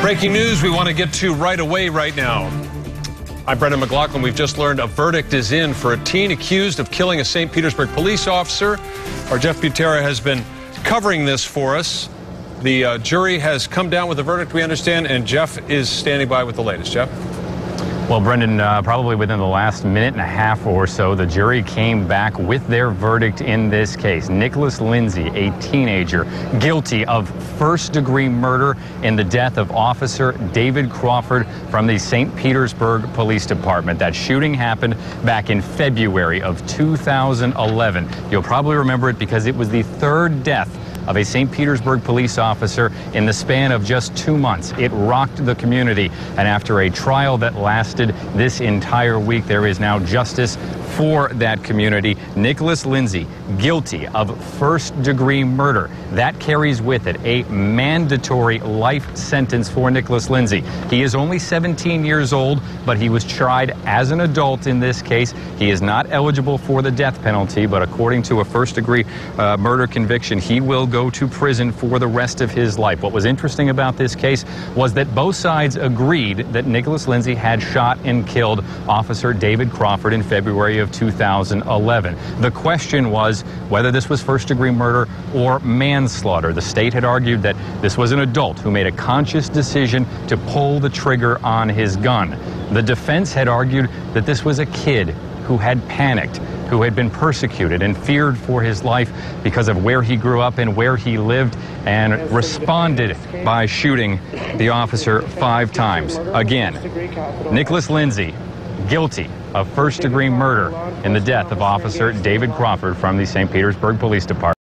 Breaking news we want to get to right away right now. I'm Brendan McLaughlin. We've just learned a verdict is in for a teen accused of killing a St. Petersburg police officer. Our Jeff Butera has been covering this for us. The uh, jury has come down with a verdict, we understand, and Jeff is standing by with the latest. Jeff? Well, Brendan, uh, probably within the last minute and a half or so, the jury came back with their verdict in this case. Nicholas Lindsey, a teenager, guilty of first degree murder in the death of Officer David Crawford from the St. Petersburg Police Department. That shooting happened back in February of 2011. You'll probably remember it because it was the third death of a St. Petersburg police officer in the span of just two months. It rocked the community. And after a trial that lasted this entire week, there is now justice for that community. Nicholas Lindsey, guilty of first degree murder. That carries with it a mandatory life sentence for Nicholas Lindsey. He is only 17 years old, but he was tried as an adult in this case. He is not eligible for the death penalty, but according to a first degree uh, murder conviction, he will go to prison for the rest of his life. What was interesting about this case was that both sides agreed that Nicholas Lindsey had shot and killed Officer David Crawford in February of 2011. The question was whether this was first degree murder or manslaughter. The state had argued that this was an adult who made a conscious decision to pull the trigger on his gun. The defense had argued that this was a kid who had panicked who had been persecuted and feared for his life because of where he grew up and where he lived and responded by shooting the officer five times. Again, Nicholas Lindsey, guilty of first degree murder in the death of Officer David Crawford from the St. Petersburg Police Department.